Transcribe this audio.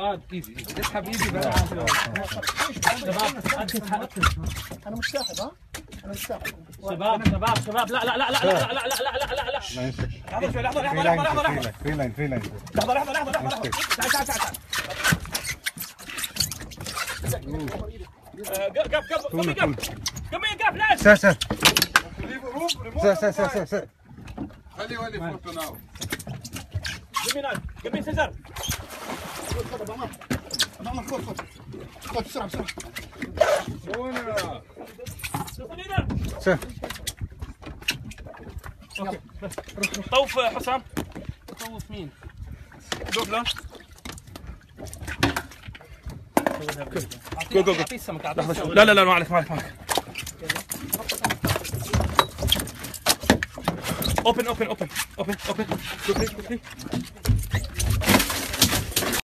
فؤاد ايزي اسحب ايزي بقى شباب أنا مش ساحب ها أنا مش ساحب شباب شباب شباب لا لا لا لا لا لا لا لا لا لا لا لا يمسك لحظه شوي لحظه في لحظه لاين لحظه لحظه في لاين في لاين لحظه لحظه لحظه لحظه يمسك تعال تعال تعال تعال قف قف قف قف قف قف لا سر سر Leave a room, remove سر the سر سر mobile. سر سر خلي ولي فوتو ناو قمي نايف قمي سيزر امامك خذ خذ خذ بسرعة بسرعة هنا سر طوف حسام طوف مين؟ له جو جو جو لا لا لا ما عليك ما عليك ما عليك اوبن اوبن اوبن اوبن اوبن